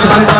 감사합니다.